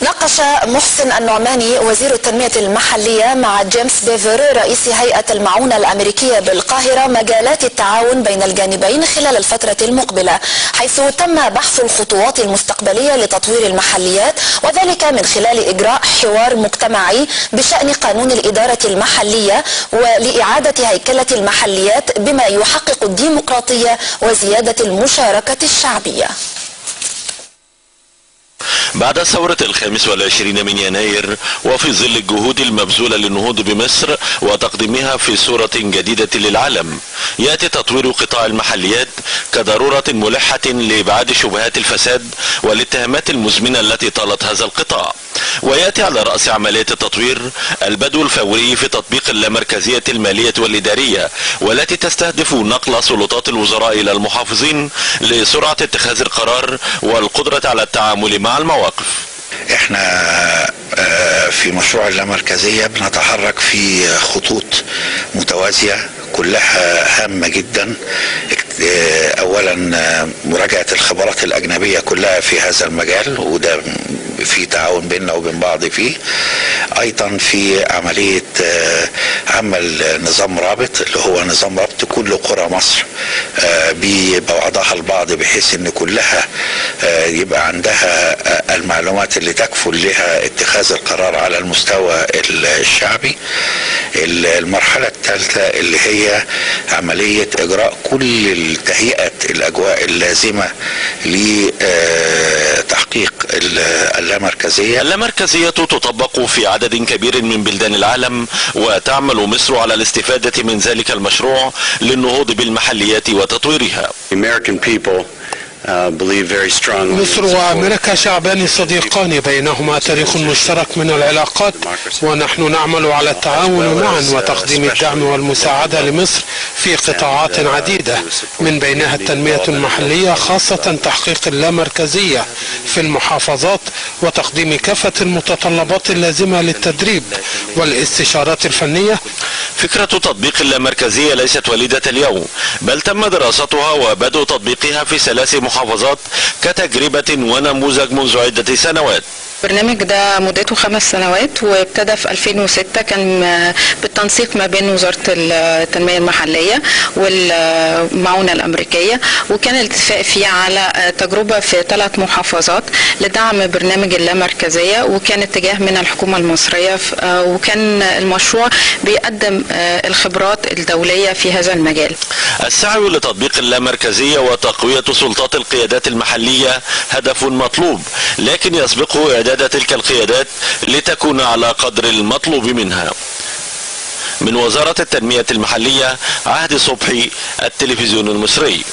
ناقش محسن النعماني وزير التنمية المحلية مع جيمس بيفر رئيس هيئة المعونة الأمريكية بالقاهرة مجالات التعاون بين الجانبين خلال الفترة المقبلة حيث تم بحث الخطوات المستقبلية لتطوير المحليات وذلك من خلال إجراء حوار مجتمعي بشأن قانون الإدارة المحلية ولإعادة هيكلة المحليات بما يحقق الديمقراطية وزيادة المشاركة الشعبية. بعد ثورة الخامس والعشرين من يناير وفي ظل الجهود المبذولة للنهوض بمصر وتقديمها في صورة جديدة للعالم يأتي تطوير قطاع المحليات كضرورة ملحة لإبعاد شبهات الفساد والاتهامات المزمنة التي طالت هذا القطاع. ويأتي على رأس عملية التطوير البدء الفوري في تطبيق اللامركزية المالية والإدارية والتي تستهدف نقل سلطات الوزراء إلى المحافظين لسرعة اتخاذ القرار والقدرة على التعامل مع المواقف. إحنا في مشروع اللامركزية بنتحرك في خطوط متوازية كلها هامة جدا. اولا مراجعة الخبرات الأجنبية كلها في هذا المجال وده في تعاون بيننا وبين بعض فيه. أيضا في عملية عمل نظام رابط اللي هو نظام ربط كل قرى مصر ببعضها البعض بحيث إن كلها يبقى عندها المعلومات اللي تكفل لها اتخاذ القرار على المستوى الشعبي. المرحلة الثالثة اللي هي عملية إجراء كل تهيئة الأجواء اللازمة لتحقيق اللامركزية. اللامركزية تطبق في عدد كبير من بلدان العالم وتعمل مصر على الاستفادة من ذلك المشروع للنهوض بالمحليات وتطويرها. مصر وامريكا شعبان صديقان بينهما تاريخ مشترك من العلاقات ونحن نعمل على التعاون معا وتقديم الدعم والمساعدة لمصر في قطاعات عديدة. من بينها التنمية المحلية خاصة تحقيق اللامركزية في المحافظات وتقديم كافة المتطلبات اللازمة للتدريب والاستشارات الفنية. فكرة تطبيق اللامركزية ليست وليدة اليوم بل تم دراستها وبدء تطبيقها في ثلاث محافظات كتجربة ونموذج منذ عدة سنوات. البرنامج ده مدته خمس سنوات وابتدى في 2006 كان بالتنسيق ما بين وزارة التنمية المحلية والمعونة الأمريكية وكان الاتفاق فيه على تجربة في ثلاث محافظات لدعم برنامج اللامركزية وكان اتجاه من الحكومة المصرية وكان المشروع بيقدم الخبرات الدولية في هذا المجال. السعي لتطبيق اللامركزية وتقوية سلطات القيادات المحلية هدف مطلوب لكن يسبقه إعداد تلك القيادات لتكون على قدر المطلوب منها. من وزارة التنمية المحلية عهد صبحي التلفزيون المصري.